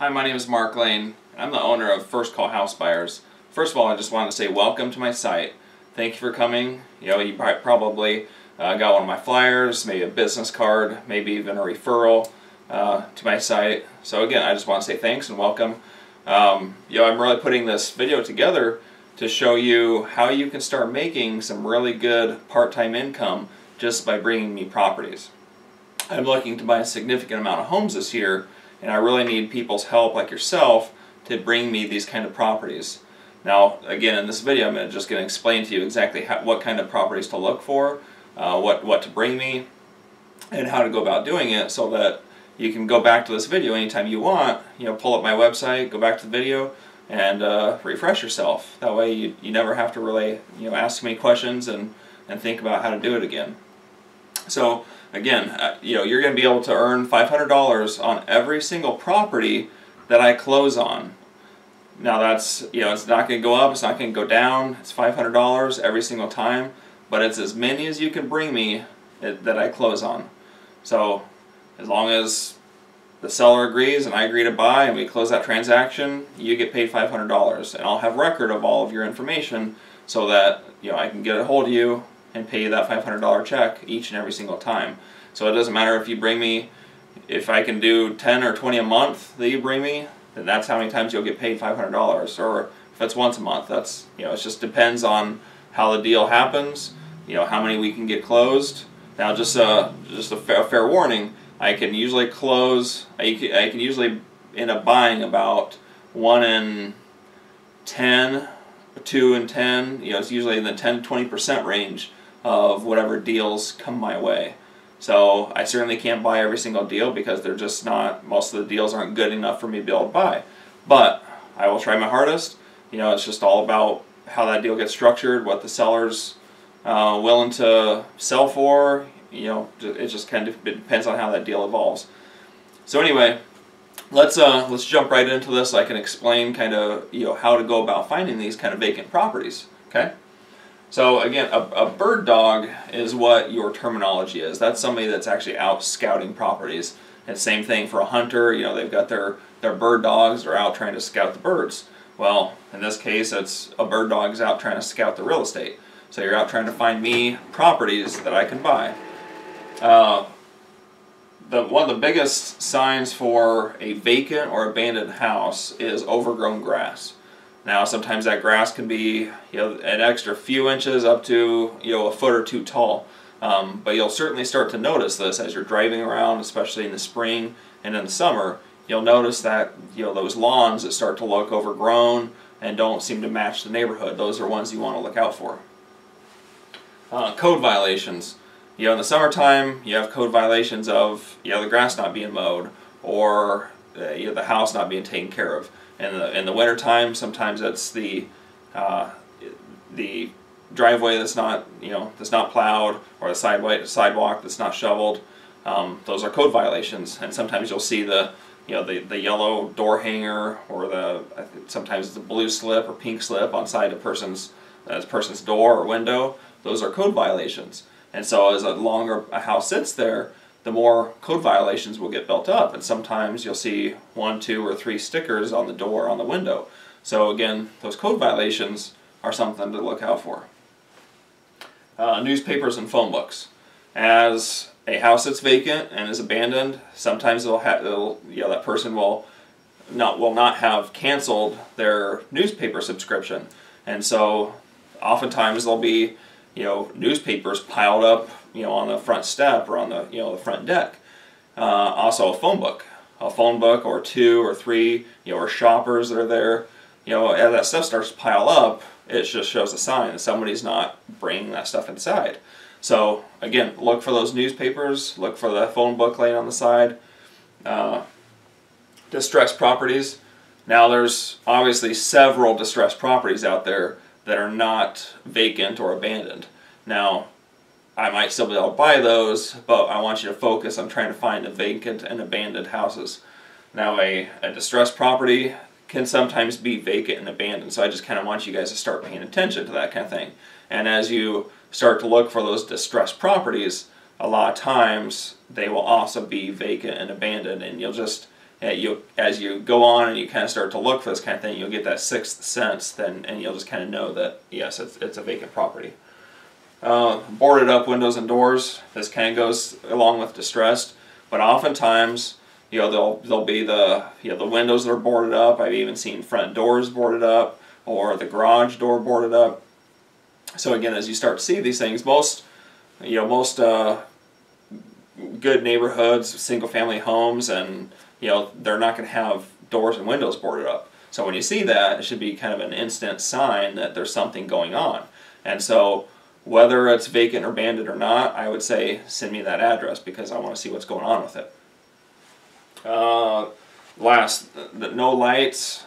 Hi, my name is Mark Lane. I'm the owner of First Call House Buyers. First of all, I just wanted to say welcome to my site. Thank you for coming. You know, you probably uh, got one of my flyers, maybe a business card, maybe even a referral uh, to my site. So again, I just want to say thanks and welcome. Um, you know, I'm really putting this video together to show you how you can start making some really good part-time income just by bringing me properties. I'm looking to buy a significant amount of homes this year and I really need people's help like yourself to bring me these kind of properties. Now, again, in this video, I'm just going to explain to you exactly how, what kind of properties to look for, uh, what, what to bring me, and how to go about doing it so that you can go back to this video anytime you want, you know, pull up my website, go back to the video, and uh, refresh yourself. That way you, you never have to really, you know, ask me questions and, and think about how to do it again. So, again, uh, you know, you're going to be able to earn $500 on every single property that I close on. Now that's, you know, it's not going to go up, it's not going to go down, it's $500 every single time, but it's as many as you can bring me that I close on. So, as long as the seller agrees and I agree to buy and we close that transaction, you get paid $500 and I'll have record of all of your information so that, you know, I can get a hold of you and pay you that $500 check each and every single time. So it doesn't matter if you bring me, if I can do 10 or 20 a month that you bring me, then that's how many times you'll get paid $500. Or if it's once a month, that's, you know, it just depends on how the deal happens, you know, how many we can get closed. Now just a, just a fair, fair warning, I can usually close, I can, I can usually end up buying about 1 in 10, 2 in 10, you know, it's usually in the 10 to 20% range of whatever deals come my way. So I certainly can't buy every single deal because they're just not, most of the deals aren't good enough for me to be able to buy. But I will try my hardest. You know, it's just all about how that deal gets structured, what the seller's uh, willing to sell for. You know, it just kind of depends on how that deal evolves. So anyway, let's uh, let's jump right into this. So I can explain kind of you know how to go about finding these kind of vacant properties. Okay. So again, a, a, bird dog is what your terminology is. That's somebody that's actually out scouting properties. And same thing for a hunter, you know, they've got their, their bird dogs, they're out trying to scout the birds. Well, in this case, it's a bird dog's out trying to scout the real estate. So you're out trying to find me properties that I can buy. Uh, the, one of the biggest signs for a vacant or abandoned house is overgrown grass. Now sometimes that grass can be you know an extra few inches up to you know a foot or two tall. Um, but you'll certainly start to notice this as you're driving around, especially in the spring and in the summer. You'll notice that you know those lawns that start to look overgrown and don't seem to match the neighborhood. Those are ones you want to look out for. Uh, code violations. You know, in the summertime, you have code violations of you know the grass not being mowed or uh, you know, the house not being taken care of. In the in the wintertime sometimes it's the uh, the driveway that's not you know that's not plowed or the sidewalk sidewalk that's not shoveled um, those are code violations. And sometimes you'll see the you know the, the yellow door hanger or the sometimes the blue slip or pink slip on side of person's a person's door or window. Those are code violations. And so as a longer a house sits there the more code violations will get built up. And sometimes you'll see one, two, or three stickers on the door, on the window. So again, those code violations are something to look out for. Uh, newspapers and phone books. As a house that's vacant and is abandoned, sometimes it'll have, it'll, you know, that person will not will not have canceled their newspaper subscription, and so oftentimes there'll be you know newspapers piled up you know, on the front step or on the, you know, the front deck. Uh, also a phone book, a phone book or two or three, you know, or shoppers that are there. You know, as that stuff starts to pile up, it just shows a sign that somebody's not bringing that stuff inside. So again, look for those newspapers, look for the phone book laying on the side. Uh, distressed properties. Now there's obviously several distressed properties out there that are not vacant or abandoned. Now, I might still be able to buy those, but I want you to focus on trying to find the vacant and abandoned houses. Now, a, a distressed property can sometimes be vacant and abandoned, so I just kind of want you guys to start paying attention to that kind of thing. And as you start to look for those distressed properties, a lot of times they will also be vacant and abandoned, and you'll just eh, you as you go on and you kind of start to look for this kind of thing, you'll get that sixth sense, then and you'll just kind of know that yes, it's, it's a vacant property. Uh, boarded up windows and doors. This can go along with distressed, but oftentimes you know they'll they'll be the you know the windows that are boarded up. I've even seen front doors boarded up or the garage door boarded up. So again, as you start to see these things, most you know most uh, good neighborhoods, single family homes, and you know they're not going to have doors and windows boarded up. So when you see that, it should be kind of an instant sign that there's something going on. And so whether it's vacant or abandoned or not, I would say send me that address because I want to see what's going on with it. Uh, last, no lights,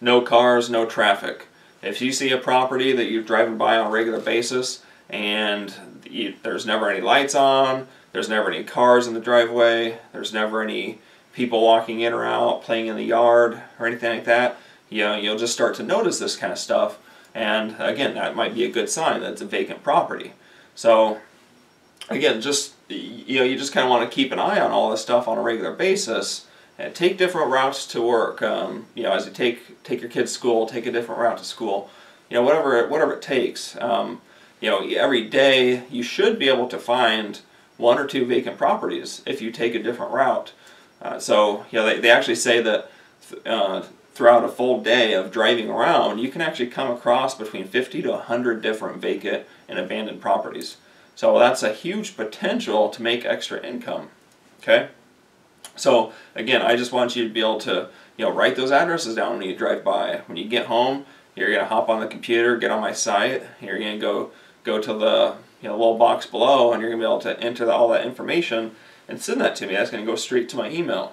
no cars, no traffic. If you see a property that you're driving by on a regular basis and you, there's never any lights on, there's never any cars in the driveway, there's never any people walking in or out, playing in the yard, or anything like that, you know, you'll just start to notice this kind of stuff. And again, that might be a good sign that it's a vacant property. So, again, just you know, you just kind of want to keep an eye on all this stuff on a regular basis. And take different routes to work. Um, you know, as you take take your kids to school, take a different route to school. You know, whatever whatever it takes. Um, you know, every day you should be able to find one or two vacant properties if you take a different route. Uh, so, you know, they, they actually say that uh, throughout a full day of driving around, you can actually come across between 50 to 100 different vacant and abandoned properties. So that's a huge potential to make extra income. Okay? So again, I just want you to be able to, you know, write those addresses down when you drive by. When you get home, you're gonna hop on the computer, get on my site. You're gonna go go to the you know little box below, and you're gonna be able to enter all that information and send that to me. That's gonna go straight to my email.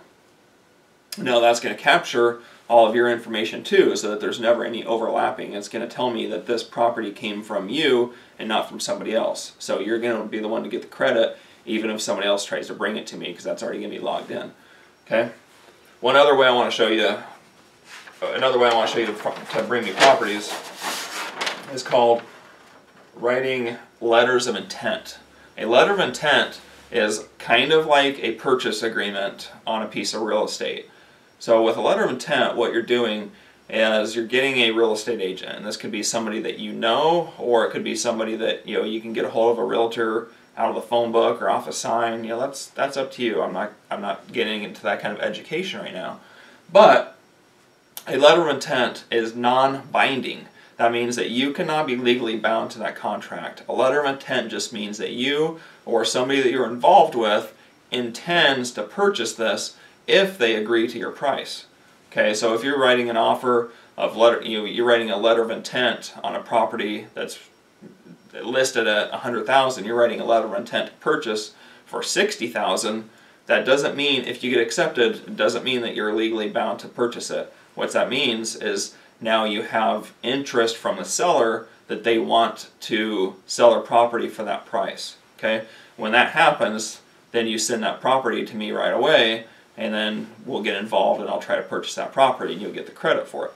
Now that's gonna capture all of your information too so that there's never any overlapping. It's going to tell me that this property came from you and not from somebody else. So you're going to be the one to get the credit even if somebody else tries to bring it to me because that's already going to be logged in. Okay. One other way I want to show you, another way I want to show you to, to bring me properties is called writing letters of intent. A letter of intent is kind of like a purchase agreement on a piece of real estate. So with a letter of intent, what you're doing is you're getting a real estate agent. And this could be somebody that you know, or it could be somebody that you know you can get a hold of a realtor out of the phone book or off a sign. You know, that's that's up to you. I'm not I'm not getting into that kind of education right now. But a letter of intent is non-binding. That means that you cannot be legally bound to that contract. A letter of intent just means that you or somebody that you're involved with intends to purchase this if they agree to your price. Okay, so if you're writing an offer of letter, you know, you're writing a letter of intent on a property that's listed at 100,000, you're writing a letter of intent to purchase for 60,000. That doesn't mean if you get accepted, it doesn't mean that you're legally bound to purchase it. What that means is now you have interest from the seller that they want to sell their property for that price. Okay, when that happens, then you send that property to me right away and then we'll get involved and I'll try to purchase that property and you'll get the credit for it.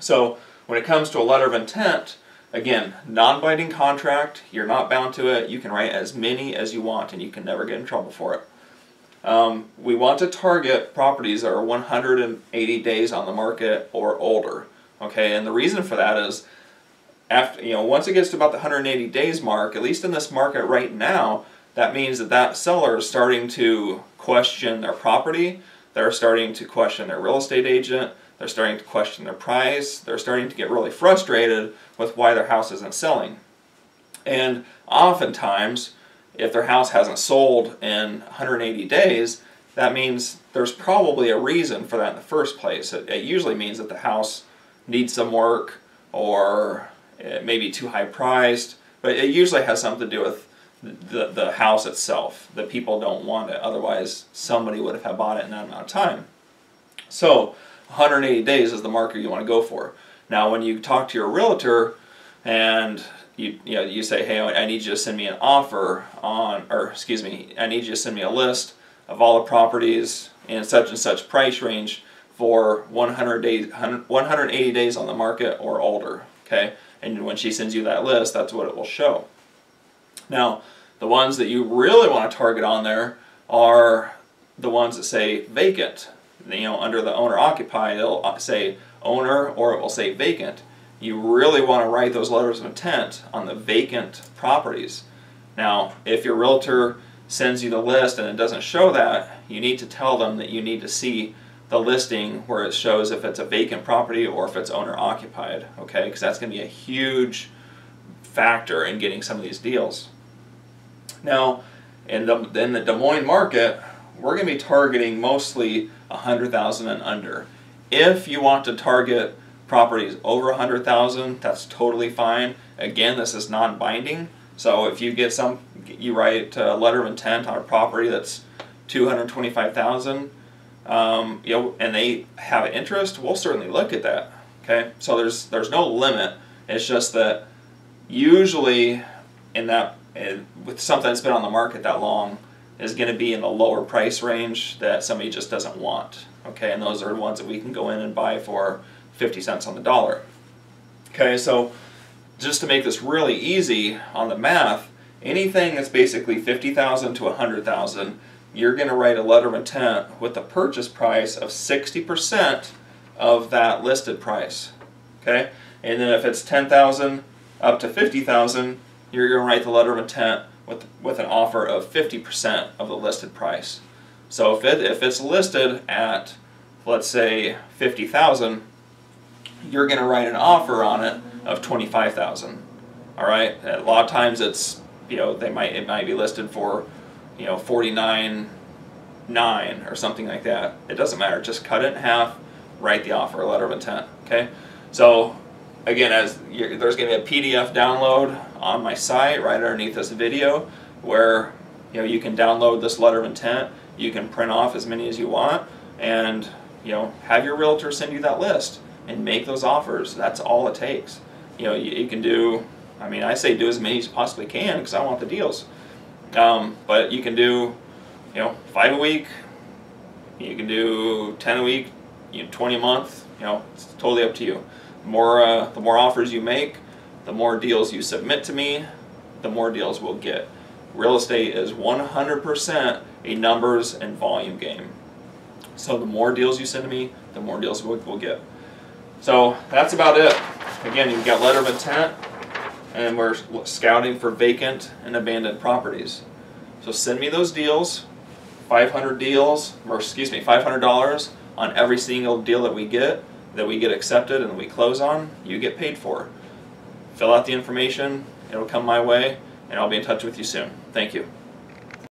So when it comes to a letter of intent, again, non-binding contract, you're not bound to it, you can write as many as you want and you can never get in trouble for it. Um, we want to target properties that are 180 days on the market or older. Okay, and the reason for that is after you know once it gets to about the 180 days mark, at least in this market right now, that means that that seller is starting to question their property, they're starting to question their real estate agent, they're starting to question their price, they're starting to get really frustrated with why their house isn't selling. And oftentimes, if their house hasn't sold in 180 days, that means there's probably a reason for that in the first place. It, it usually means that the house needs some work or it may be too high priced, but it usually has something to do with the, the house itself. The people don't want it. Otherwise, somebody would have bought it in that amount of time. So, 180 days is the marker you want to go for. Now, when you talk to your realtor and you, you, know, you say, hey, I need you to send me an offer on, or excuse me, I need you to send me a list of all the properties in such and such price range for 100 days, 180 days on the market or older. Okay, and when she sends you that list, that's what it will show. Now, the ones that you really want to target on there are the ones that say vacant. you know, under the owner occupied, it'll uh, say owner or it will say vacant. You really want to write those letters of intent on the vacant properties. Now, if your realtor sends you the list and it doesn't show that, you need to tell them that you need to see the listing where it shows if it's a vacant property or if it's owner occupied, okay? Because that's going to be a huge factor in getting some of these deals. Now, in the, in the Des Moines market, we're going to be targeting mostly 100,000 and under. If you want to target properties over 100,000, that's totally fine. Again, this is non-binding. So if you get some, you write a letter of intent on a property that's 225,000, um, you know, and they have an interest, we'll certainly look at that. Okay, so there's there's no limit. It's just that usually in that in, with something that's been on the market that long is going to be in the lower price range that somebody just doesn't want. Okay, and those are the ones that we can go in and buy for 50 cents on the dollar. Okay, so just to make this really easy on the math, anything that's basically 50,000 to 100,000, you're going to write a letter of intent with the purchase price of 60% of that listed price. Okay? And then if it's 10,000 up to 50,000, you're going to write the letter of intent with with an offer of 50% of the listed price. So if it if it's listed at let's say 50,000, you're going to write an offer on it of 25,000. All right? A lot of times it's you know, they might it might be listed for you know 49 9 or something like that. It doesn't matter. Just cut it in half, write the offer letter of intent, okay? So again, as there's going to be a PDF download on my site right underneath this video where you know you can download this letter of intent. You can print off as many as you want, and you know have your realtor send you that list and make those offers. That's all it takes. You know you, you can do. I mean, I say do as many as you possibly can because I want the deals. Um, but you can do, you know, five a week. You can do ten a week. You know, twenty a month. You know, it's totally up to you. More uh, the more offers you make, the more deals you submit to me, the more deals we'll get. Real estate is 100% a numbers and volume game. So the more deals you send to me, the more deals we'll, we'll get. So that's about it. Again, you've got letter of intent, and we're scouting for vacant and abandoned properties. So send me those deals, 500 deals, or excuse me, $500 on every single deal that we get that we get accepted and we close on, you get paid for. Fill out the information, it'll come my way, and I'll be in touch with you soon. Thank you.